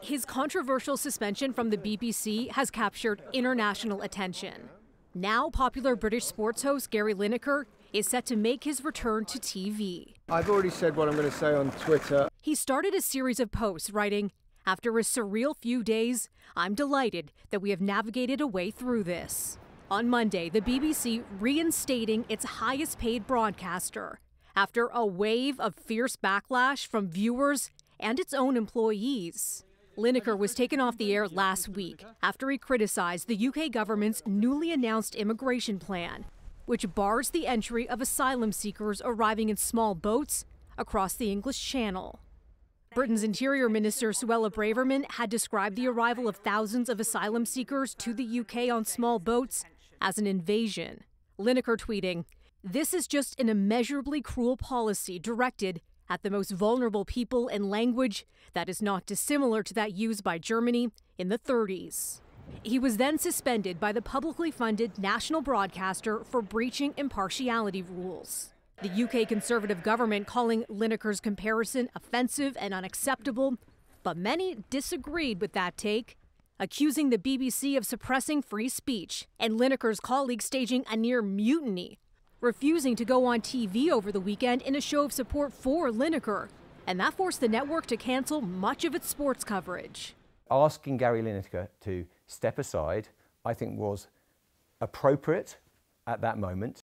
His controversial suspension from the BBC has captured international attention. Now, popular British sports host Gary Lineker is set to make his return to TV. I've already said what I'm going to say on Twitter. He started a series of posts writing, After a surreal few days, I'm delighted that we have navigated a way through this. On Monday, the BBC reinstating its highest paid broadcaster after a wave of fierce backlash from viewers and its own employees. Lineker was taken off the air last week after he criticized the UK government's newly announced immigration plan, which bars the entry of asylum seekers arriving in small boats across the English Channel. Britain's Interior Minister Suella Braverman had described the arrival of thousands of asylum seekers to the UK on small boats as an invasion. Lineker tweeting, This is just an immeasurably cruel policy directed at the most vulnerable people and language that is not dissimilar to that used by Germany in the 30s. He was then suspended by the publicly funded national broadcaster for breaching impartiality rules. The UK Conservative government calling Lineker's comparison offensive and unacceptable, but many disagreed with that take, accusing the BBC of suppressing free speech and Lineker's colleagues staging a near mutiny refusing to go on TV over the weekend in a show of support for Lineker. And that forced the network to cancel much of its sports coverage. Asking Gary Lineker to step aside, I think, was appropriate at that moment.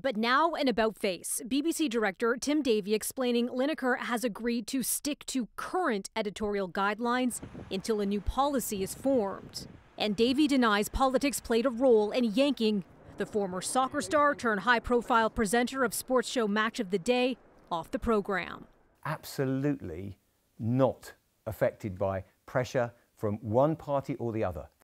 But now, an about face, BBC director Tim Davie explaining Lineker has agreed to stick to current editorial guidelines until a new policy is formed. And Davie denies politics played a role in yanking the former soccer star turned high profile presenter of sports show Match of the Day off the program. Absolutely not affected by pressure from one party or the other.